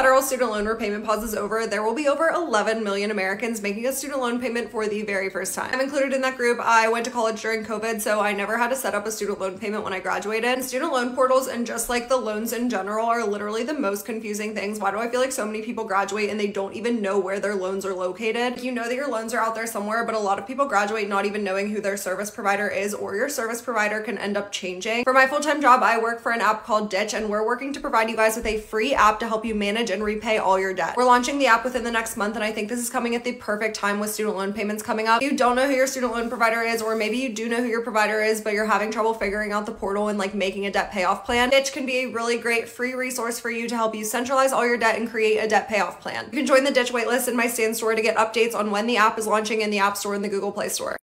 federal student loan repayment pause is over, there will be over 11 million Americans making a student loan payment for the very first time. I'm included in that group. I went to college during COVID, so I never had to set up a student loan payment when I graduated. Student loan portals and just like the loans in general are literally the most confusing things. Why do I feel like so many people graduate and they don't even know where their loans are located? You know that your loans are out there somewhere, but a lot of people graduate not even knowing who their service provider is or your service provider can end up changing. For my full-time job, I work for an app called Ditch and we're working to provide you guys with a free app to help you manage and repay all your debt. We're launching the app within the next month and I think this is coming at the perfect time with student loan payments coming up. If you don't know who your student loan provider is or maybe you do know who your provider is but you're having trouble figuring out the portal and like making a debt payoff plan, Ditch can be a really great free resource for you to help you centralize all your debt and create a debt payoff plan. You can join the Ditch waitlist in my Stan store to get updates on when the app is launching in the App Store and the Google Play Store.